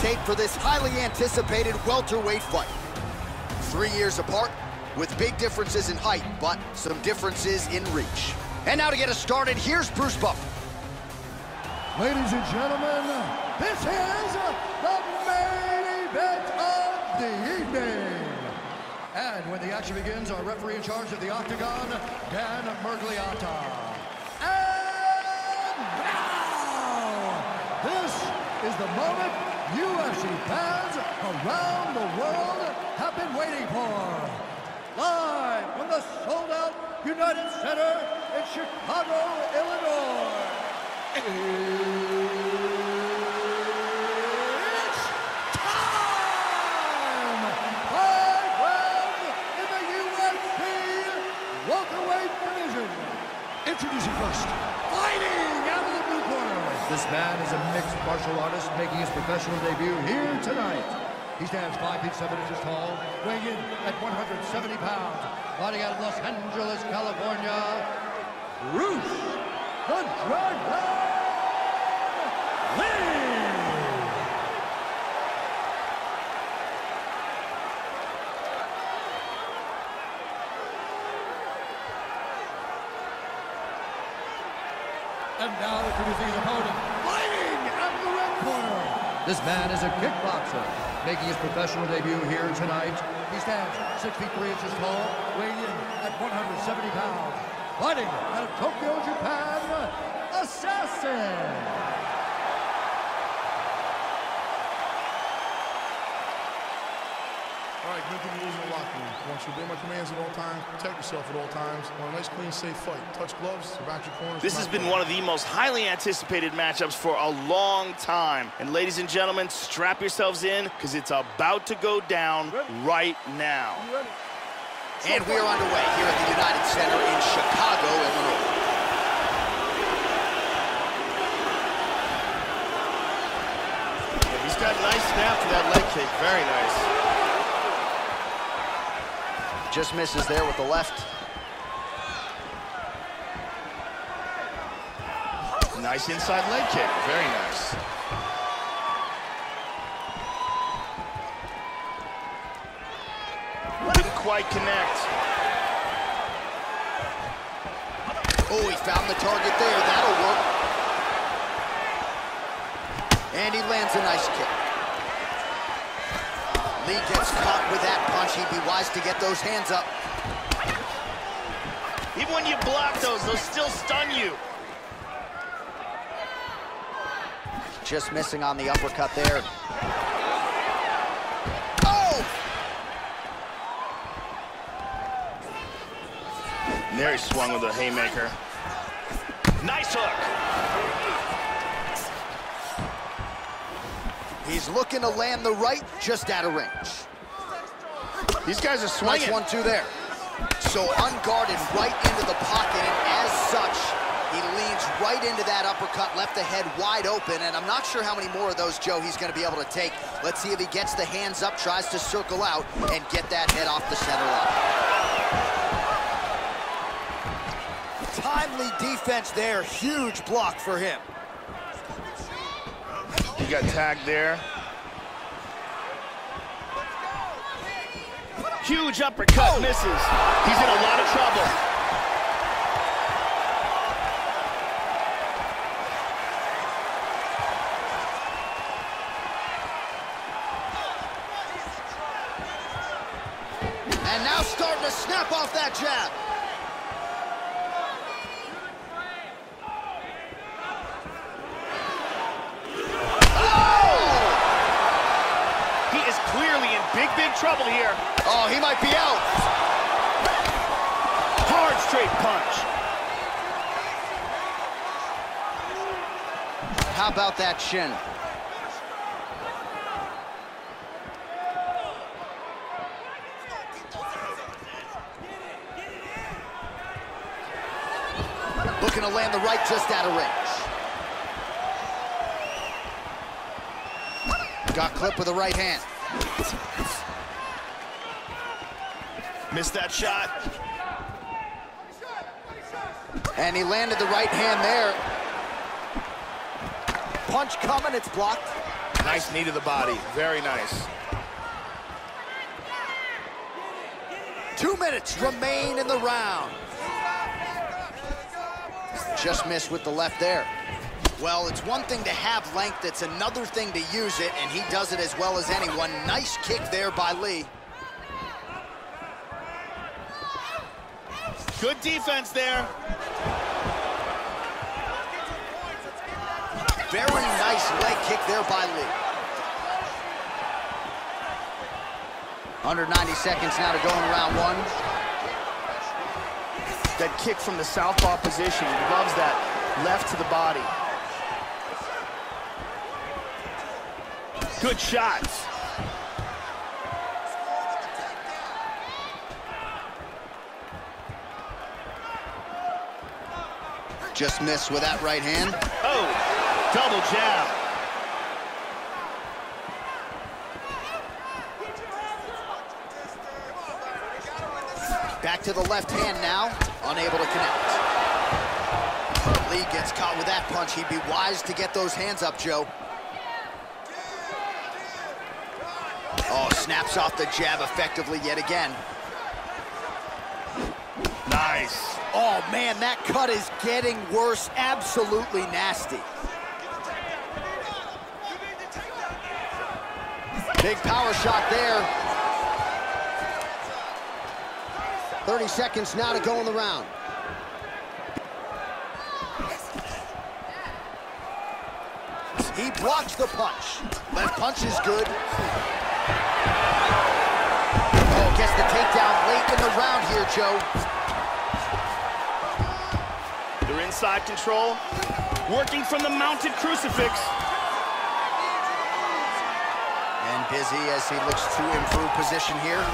tape for this highly anticipated welterweight fight. Three years apart, with big differences in height, but some differences in reach. And now to get us started, here's Bruce Buffer. Ladies and gentlemen, this is the main event of the evening. And when the action begins, our referee in charge of the Octagon, Dan Miragliotta. And now, this is the moment UFC fans around the world have been waiting for. Live from the sold-out United Center in Chicago, Illinois. It's time! The welterweight division. Introducing first, fighting out of the blue corner. This man is a mixed martial artist making his professional debut here tonight. He stands 5 feet 7 inches tall, weighing in at 170 pounds. Fighting out of Los Angeles, California, Bruce the Dragon Lee! And now introducing his opponent, fighting out of the red corner. This man is a kickboxer, making his professional debut here tonight. He stands 6 feet 3 inches tall, weighing in at 170 pounds. Fighting out of Tokyo, Japan, Assassin! All right, good thing you lose in the locker room. I want you to obey my commands at all times, protect yourself at all times. I want a nice, clean, safe fight. Touch gloves, about your corners. This has been fight. one of the most highly anticipated matchups for a long time. And ladies and gentlemen, strap yourselves in because it's about to go down right now. And we are underway here at the United Center in Chicago, Illinois. He's got a nice snap to that leg kick. Very nice. Just misses there with the left. Nice inside leg kick. Very nice. Didn't quite connect. Oh, he found the target there. That'll work. And he lands a nice kick. Lee gets caught with that punch. He'd be wise to get those hands up. Even when you block those, they'll still stun you. Just missing on the uppercut there. Oh! And there he swung with a haymaker. Nice hook. He's looking to land the right, just out of range. These guys are swinging. Nice one-two there. So unguarded right into the pocket, and as such, he leans right into that uppercut, left the head wide open, and I'm not sure how many more of those, Joe, he's gonna be able to take. Let's see if he gets the hands up, tries to circle out, and get that head off the center line. Timely defense there, huge block for him. He got tagged there. Huge uppercut oh. misses. He's in a lot of trouble. And now starting to snap off that jab. He is clearly in big, big trouble here. Oh, he might be out. Hard straight punch. How about that shin? Looking to land the right just out of range. Got clipped with the right hand. Missed that shot. And he landed the right hand there. Punch coming, it's blocked. Nice knee to the body. Very nice. Two minutes remain in the round. Just missed with the left there. Well, it's one thing to have length, it's another thing to use it, and he does it as well as anyone. Nice kick there by Lee. Good defense there. Very nice leg kick there by Lee. Under 90 seconds now to go in round one. That kick from the southpaw position. He loves that left to the body. Good shots. Just missed with that right hand. Oh, double jab. Back to the left hand now, unable to connect. Lee gets caught with that punch. He'd be wise to get those hands up, Joe. Oh, snaps off the jab effectively yet again. Nice. Oh, man, that cut is getting worse. Absolutely nasty. Big power shot there. 30 seconds now to go in the round. He blocks the punch. Left punch is good. Oh, gets the takedown late in the round here, Joe. They're control. Working from the mounted crucifix. And busy as he looks to improve position here.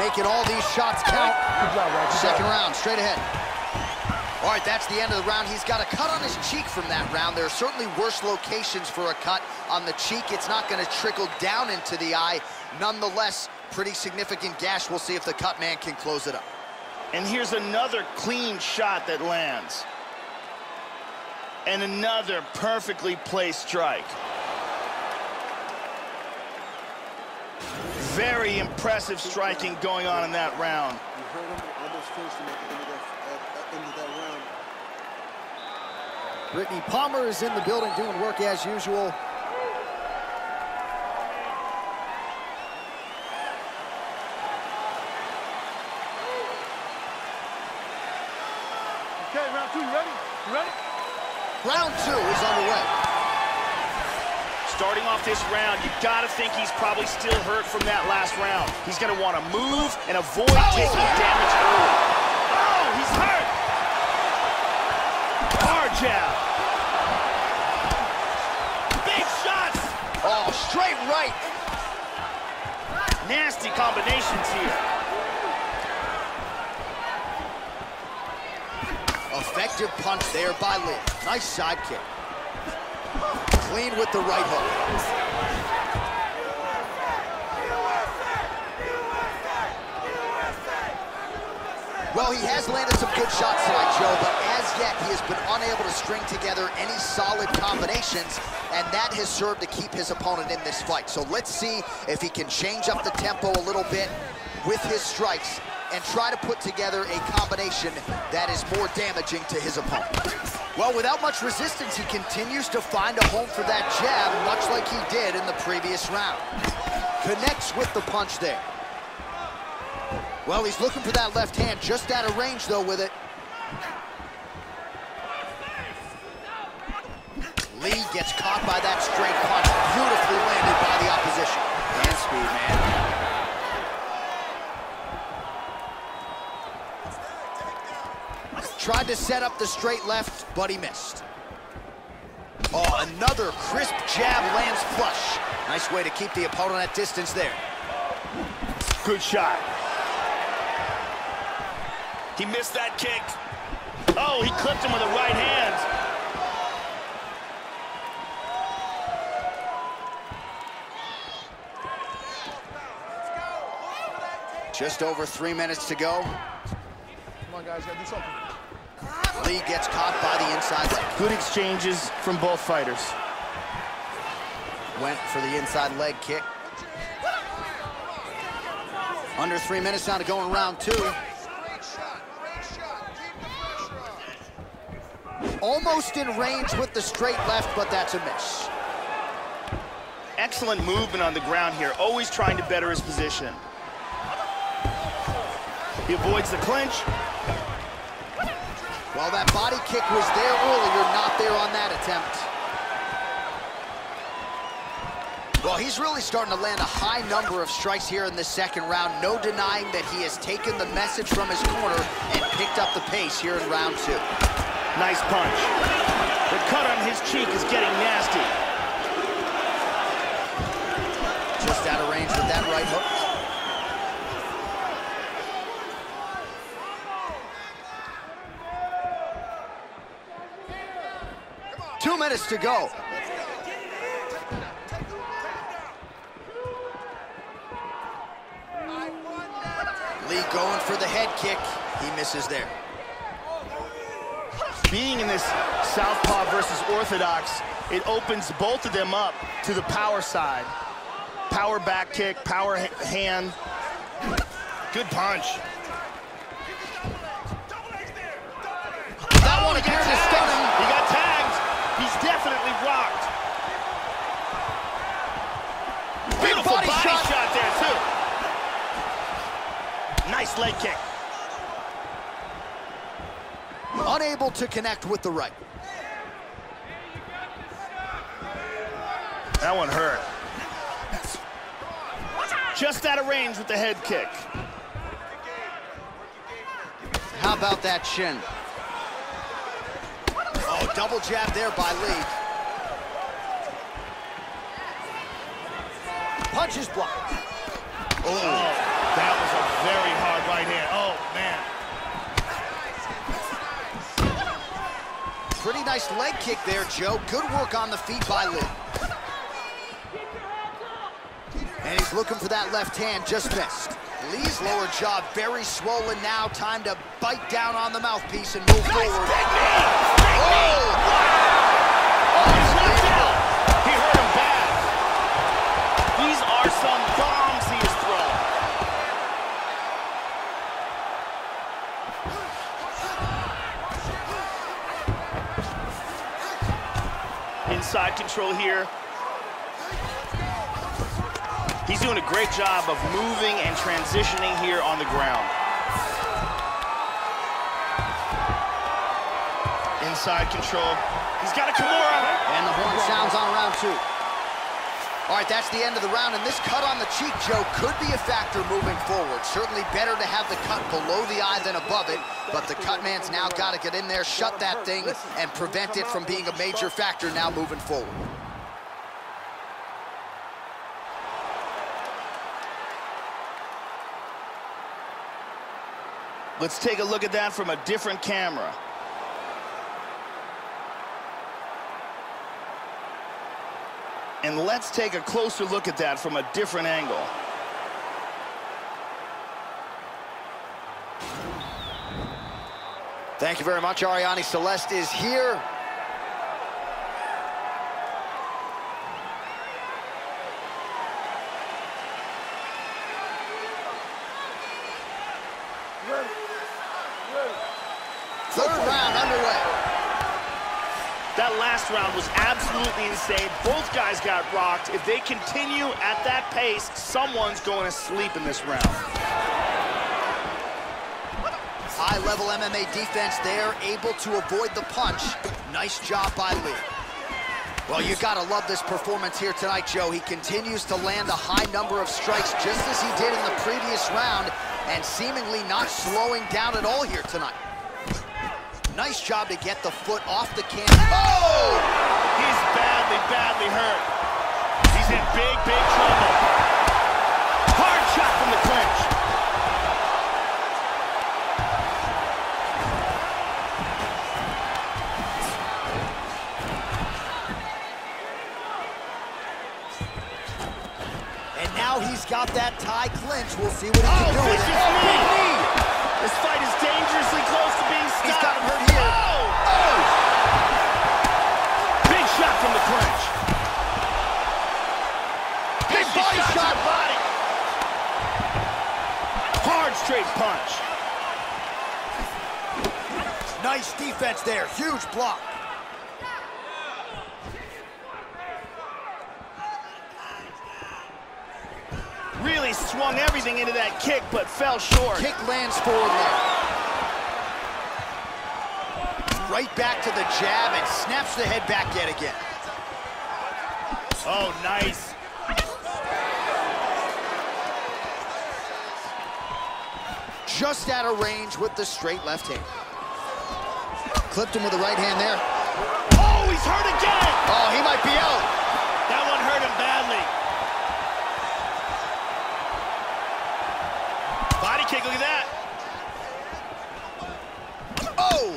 Making all these shots count. Good job, Good Second job. round, straight ahead. All right, that's the end of the round. He's got a cut on his cheek from that round. There are certainly worse locations for a cut on the cheek. It's not going to trickle down into the eye. Nonetheless, pretty significant gash. We'll see if the cut man can close it up. And here's another clean shot that lands. And another perfectly placed strike. Very impressive striking going on in that round. You heard him, almost finished at the end of that, at, at end of that round. Brittany Palmer is in the building doing work as usual. Okay, round two, you ready? You ready? Round two is underway. Starting off this round, you gotta think he's probably still hurt from that last round. He's gonna wanna move and avoid oh! taking damage early. Oh, he's hurt! Hard jab. Big shots! Oh, straight right. Nasty combinations here. Effective punch there by Lee. Nice side kick. Clean with the right hook. Well, he has landed some good shots tonight, Joe, but as yet he has been unable to string together any solid combinations, and that has served to keep his opponent in this fight. So let's see if he can change up the tempo a little bit with his strikes and try to put together a combination that is more damaging to his opponent. Well, without much resistance, he continues to find a home for that jab, much like he did in the previous round. Connects with the punch there. Well, he's looking for that left hand, just out of range, though, with it. Lee gets caught by that straight punch, beautifully landed by the opposition. Hand speed, man. Tried to set up the straight left, but he missed. Oh, another crisp jab lands flush. Nice way to keep the opponent at distance there. Good shot. He missed that kick. Oh, he clipped him with a right hand. Just over three minutes to go. Come on, guys, gotta do something. Lee gets caught by the inside leg. Good exchanges from both fighters. Went for the inside leg kick. Under three minutes now to go in round two. Almost in range with the straight left, but that's a miss. Excellent movement on the ground here, always trying to better his position. He avoids the clinch. Well, that body kick was there earlier, not there on that attempt. Well, he's really starting to land a high number of strikes here in the second round. No denying that he has taken the message from his corner and picked up the pace here in round two. Nice punch. The cut on his cheek is getting nasty. Just out of range with that right hook. Two minutes to go. Lee going for the head kick. He misses there. Being in this southpaw versus orthodox, it opens both of them up to the power side. Power back kick, power hand. Good punch. That one again to stun him. He got tagged. He's definitely rocked. Beautiful body body, shot. shot. there, too. Nice leg kick. Unable to connect with the right. That one hurt. Just out of range with the head kick. How about that shin? Oh, double jab there by Lee. Punches blocked. Oh, that was a very hard right hand. Oh, man. Pretty nice leg kick there, Joe. Good work on the feet by Lee. And he's looking for that left hand, just missed. Lee's lower jaw very swollen now. Time to bite down on the mouthpiece and move Nice forward. big knee. Big knee. Oh! Inside control here. He's doing a great job of moving and transitioning here on the ground. Inside control. He's got a Kimura. And the horn sounds on round two. All right, that's the end of the round, and this cut on the cheek, Joe, could be a factor moving forward. Certainly better to have the cut below the eye than above it, but the cut man's now got to get in there, shut that thing, and prevent it from being a major factor now moving forward. Let's take a look at that from a different camera. And let's take a closer look at that from a different angle. Thank you very much. Arianny Celeste is here. Third round underway. That last round was absolutely insane. Both guys got rocked. If they continue at that pace, someone's going to sleep in this round. High-level MMA defense there, able to avoid the punch. Nice job by Lee. Well, you gotta love this performance here tonight, Joe. He continues to land a high number of strikes just as he did in the previous round and seemingly not slowing down at all here tonight. Nice job to get the foot off the can. Oh! He's badly, badly hurt. He's in big, big trouble. Hard shot from the clinch. And now he's got that tie clinch. We'll see what he can Oh, do with it. Oh, knee! This fight is dangerously close to being stopped. He's got him hurt here. Oh! Oh! Big shot from the clinch. body shots to shot. the body. Hard straight punch. Nice defense there. Huge block. Really swung everything into that kick, but fell short. Kick lands forward there. Right back to the jab and snaps the head back yet again. Oh, nice. Just out of range with the straight left hand. Clipped him with the right hand there. Oh, he's hurt again. Oh, he might be out. That one hurt him badly. Body kick, look at that. Oh!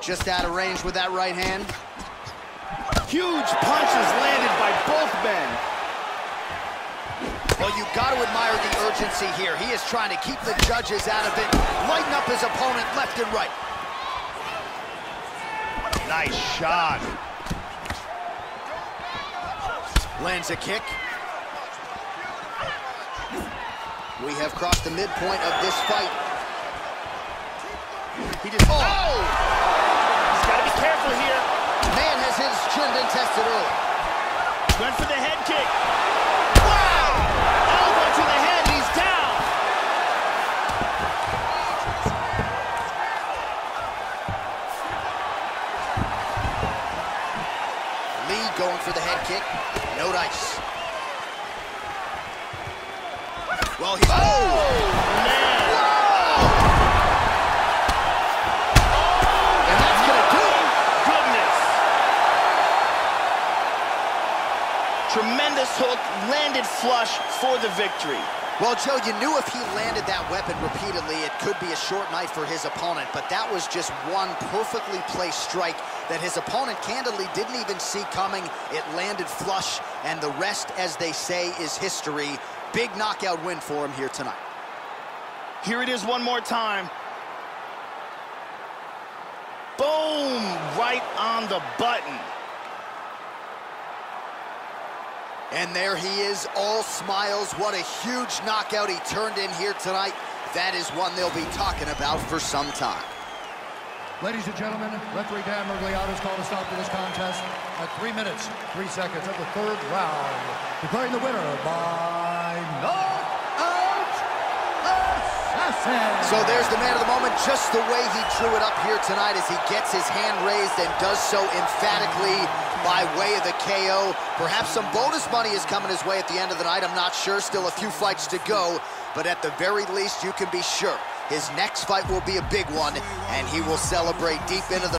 Just out of range with that right hand. Huge punches landed by both men. Well, you got to admire the urgency here. He is trying to keep the judges out of it, lighten up his opponent left and right. Nice shot. Lands a kick. We have crossed the midpoint of this fight. He just, Oh! oh! He's got to be careful here. Man has his chin been tested early. Went for the head kick. Wow! Elbow to the head, he's down. Lee going for the head kick. No dice. Flush for the victory. Well, Joe, you knew if he landed that weapon repeatedly, it could be a short night for his opponent, but that was just one perfectly placed strike that his opponent candidly didn't even see coming. It landed flush, and the rest, as they say, is history. Big knockout win for him here tonight. Here it is one more time. Boom! Right on the button. And there he is, all smiles. What a huge knockout he turned in here tonight. That is one they'll be talking about for some time. Ladies and gentlemen, referee Dan has called a stop to this contest at 3 minutes, 3 seconds of the third round, declaring the winner by knockout. So there's the man of the moment, just the way he drew it up here tonight as he gets his hand raised and does so emphatically by way of the KO. Perhaps some bonus money is coming his way at the end of the night. I'm not sure. Still a few fights to go. But at the very least, you can be sure his next fight will be a big one, and he will celebrate deep into the